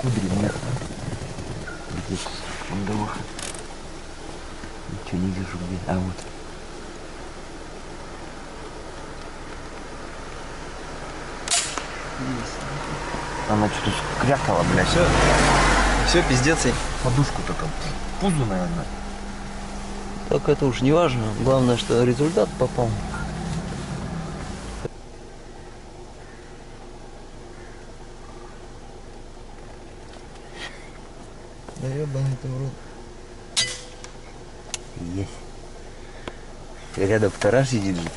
кудри нет. Здесь Андалуха. Ничего не вижу где. А вот. Она что-то крякала, бля. Все, все, пиздец. ей. Подушку-то там. Пузу, наверное. Так это уж не важно. Главное, что результат попал. Да ебаный ты в рот. Есть. Рядом вторая сидит же.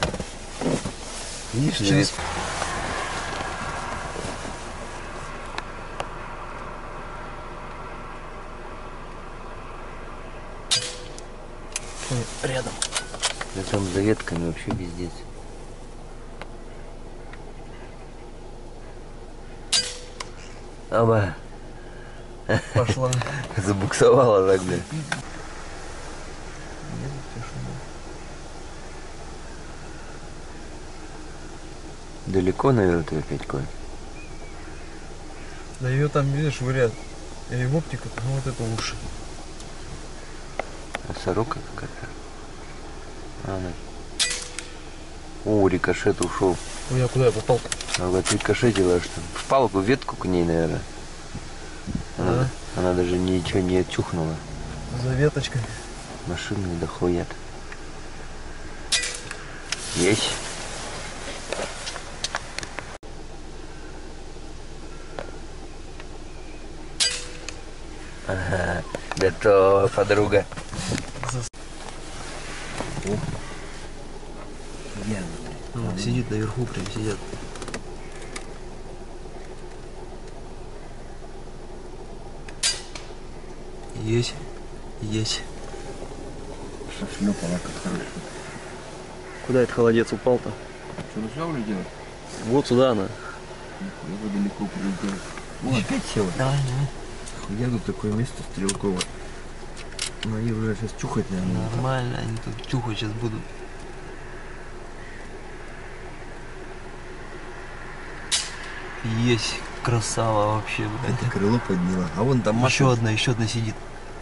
Видишь, Через-. Рядом. Да там за ветками вообще пиздец. Аба, Пошла. забуксовала так, бля. Далеко, наверное, ты опять кое Да ее там, видишь, выряд. И в оптику, ну вот это лучше. А сорока какая-то. А, она. О, рикошет ушел. Ой, я куда я попал? А вот рикошетила, что в палку, ветку к ней, наверное. Она, Да. она даже ничего не отчухнула. За веточкой. Машины дохуят. Есть. Ага, готова, подруга. Ну, сидит наверху, прям сидят. Есть. Есть. Шлепала как хорошо. Куда этот холодец упал-то? Что, сюда улетела? Вот сюда она. Я далеко прилетела. О, опять села? Давай, давай. Я тут такое место стрелковое. Ну, они уже сейчас чухать, наверное. Нормально, они тут чухать сейчас будут. Есть красава вообще, блядь. Это крыло подняла. А вон там Еще одна, еще одна сидит.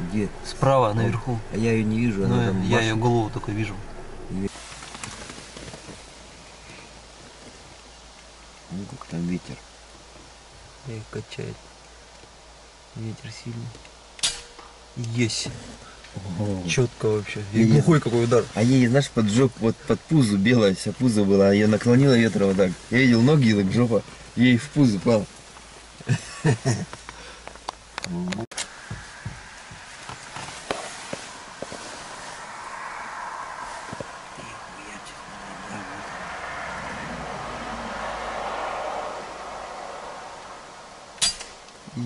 Где? Справа, наверху. А я ее не вижу, она Ну, там я машет. ее голову только вижу. Ну, как там ветер. И качает. Ветер сильный. Есть. Четко вообще. И Видишь? глухой какой удар. А ей, знаешь, под жоп, вот под пузу белая вся пузо была, а ее наклонила ветра вот так. Я видел ноги, и так жопа, ей в пузо пал.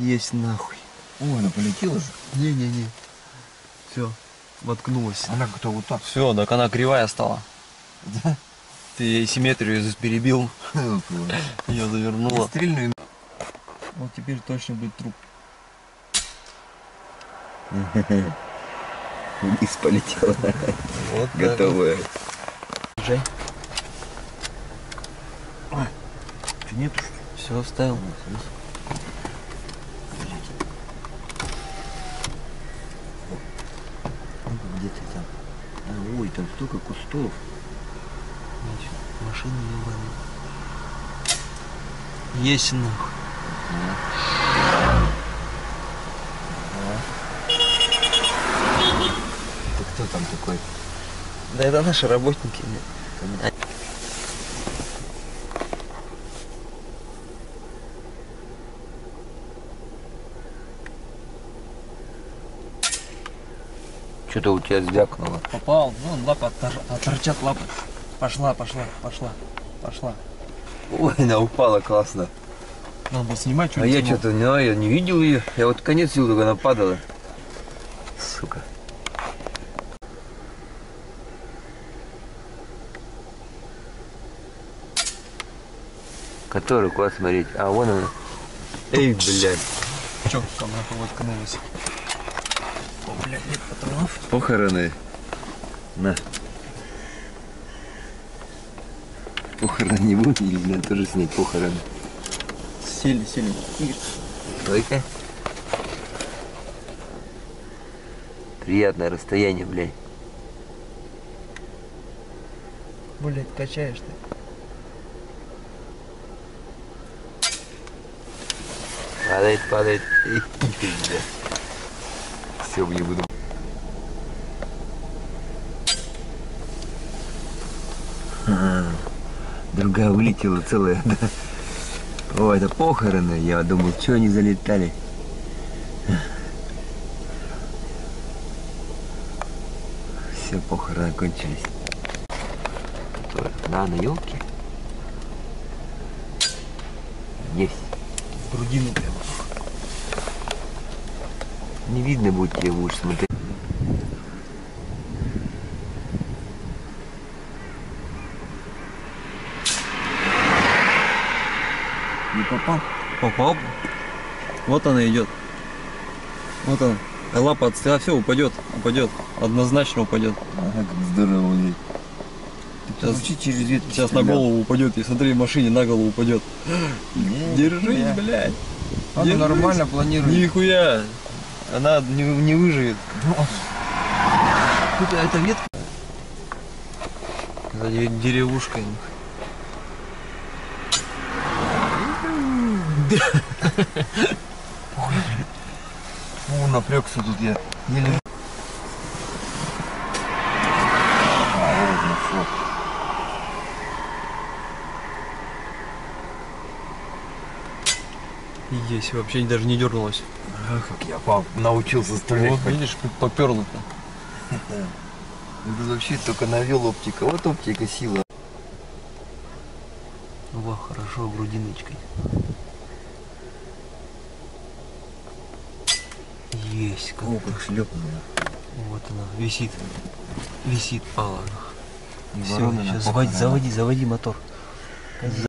Есть нахуй. О, она полетела же. Не-не-не. Все. Воткнулась. Она как-то вот так. Все, так она кривая стала. Да? Ты ей симметрию здесь перебил. Ее завернула. Стрельную. Вот теперь точно будет труп. Вниз полетела. Вот Готовая. Жень, Нету все оставил. Где ты там? А, ой, там столько кустов. Значит, машина ебаная. Есть нахуй. Ты кто там такой? Да это наши работники. Что-то у тебя звякнуло. Попал, вон лапа оттор- оторчат лапы. Пошла, пошла, пошла, пошла. Ой, она упала классно. Надо было снимать, чуть А я что-то не, знаю, я не видел ее. Я вот конец видел, как она падала. Сука. Который, куда смотреть? А, вон она. Эй, блядь. Четко нахуй воткнулась. О, бля, нет патронов. Похороны. На. Похороны не будем, блин, тоже ней похороны. Сильно, сильно. Только. Приятное расстояние, блядь. Блядь, качаешь ты. Падает, падает. И, пиздец. Все, не буду. А, Другая вылетела целая. да. О, это похороны. Я думал, что они залетали. Все похороны кончились. Да, на елке. Есть. Грудину прям. Не видно будет тебе будешь смотреть. Не попал? Попал. Вот она идет. Вот она. Лапа отстрела, все, упадет, упадет. Однозначно упадет. Ага, как здорово. Ты Сейчас- через ветки Сейчас на стрелял. голову упадет, и смотри, в машине на голову упадет. Не, Держись, нихуя. блядь. Она Держись. нормально планирует. Нихуя. Она не, не выживет. Тут эта ветка. За де- деревушкой. Фу, напрягся тут я. Еле... Есть, вообще даже не дернулась. А, как я пап, научился стрелять. Вот, видишь, как поперло-то. Вообще только навел оптика. Вот оптика сила. Во, хорошо, грудиночкой. Есть, как О, как шлепнула. вот она, висит. Висит, пала. И Все, сейчас заводи, заводи, заводи мотор.